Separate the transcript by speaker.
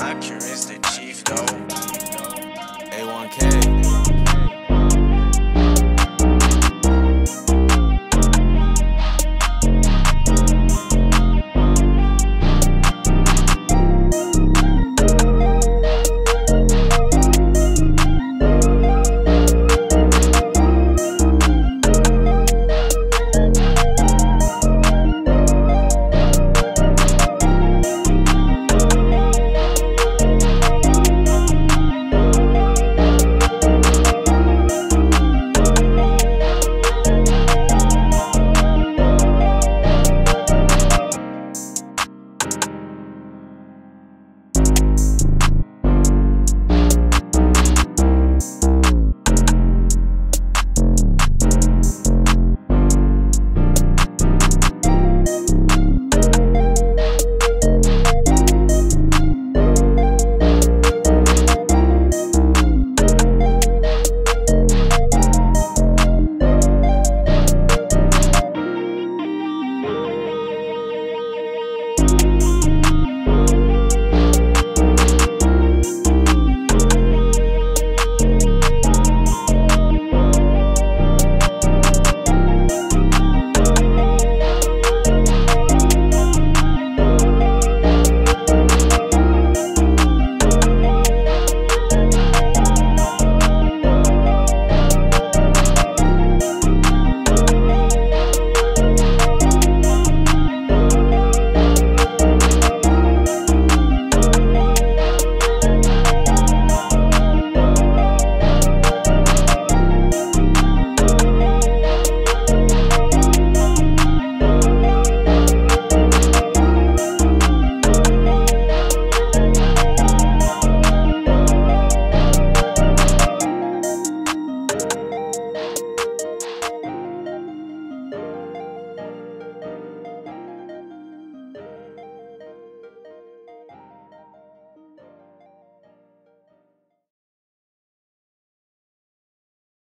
Speaker 1: Accurate's the chief though.